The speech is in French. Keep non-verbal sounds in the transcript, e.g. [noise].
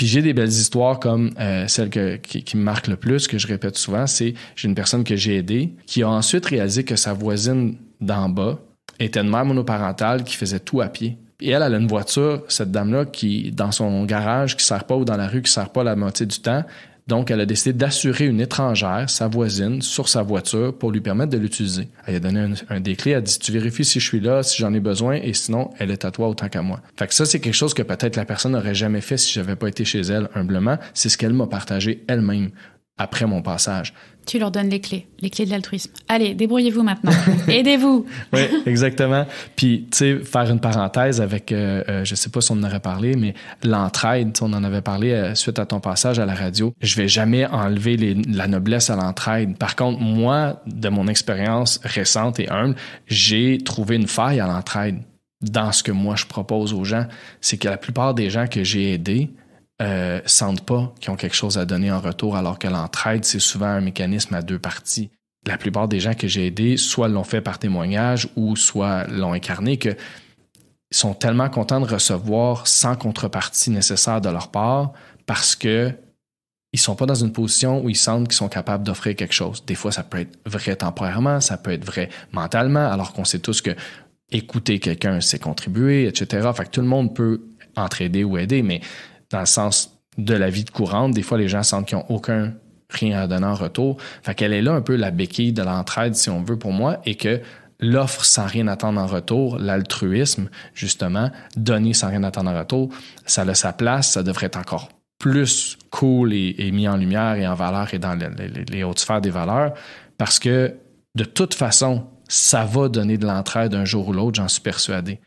Puis j'ai des belles histoires comme euh, celle qui, me marque le plus, que je répète souvent, c'est j'ai une personne que j'ai aidée qui a ensuite réalisé que sa voisine d'en bas était une mère monoparentale qui faisait tout à pied. Et elle, elle a une voiture, cette dame-là, qui, dans son garage, qui ne sert pas ou dans la rue, qui ne sert pas la moitié du temps. Donc, elle a décidé d'assurer une étrangère, sa voisine, sur sa voiture pour lui permettre de l'utiliser. Elle a donné un, un elle a dit Tu vérifies si je suis là, si j'en ai besoin, et sinon, elle est à toi autant qu'à moi. Fait que ça, c'est quelque chose que peut-être la personne n'aurait jamais fait si j'avais pas été chez elle, humblement. C'est ce qu'elle m'a partagé elle-même après mon passage. Tu leur donnes les clés, les clés de l'altruisme. Allez, débrouillez-vous maintenant. [laughs] Aidez-vous. [laughs] oui, exactement. Puis, tu sais, faire une parenthèse avec, euh, euh, je sais pas si on en aurait parlé, mais l'entraide, on en avait parlé euh, suite à ton passage à la radio. Je vais jamais enlever les, la noblesse à l'entraide. Par contre, moi, de mon expérience récente et humble, j'ai trouvé une faille à l'entraide dans ce que moi je propose aux gens. C'est que la plupart des gens que j'ai aidés, euh, sentent pas qu'ils ont quelque chose à donner en retour, alors que l'entraide, c'est souvent un mécanisme à deux parties. La plupart des gens que j'ai aidés, soit l'ont fait par témoignage ou soit l'ont incarné, que sont tellement contents de recevoir sans contrepartie nécessaire de leur part parce que ils sont pas dans une position où ils sentent qu'ils sont capables d'offrir quelque chose. Des fois, ça peut être vrai temporairement, ça peut être vrai mentalement, alors qu'on sait tous que écouter quelqu'un, c'est contribuer, etc. Fait que tout le monde peut entraider ou aider, mais dans le sens de la vie de courante, des fois, les gens sentent qu'ils n'ont aucun rien à donner en retour. Fait qu'elle est là un peu la béquille de l'entraide, si on veut, pour moi, et que l'offre sans rien attendre en retour, l'altruisme, justement, donner sans rien attendre en retour, ça a sa place, ça devrait être encore plus cool et, mis en lumière et en valeur et dans les, les hautes sphères des valeurs, parce que de toute façon, ça va donner de l'entraide un jour ou l'autre, j'en suis persuadé.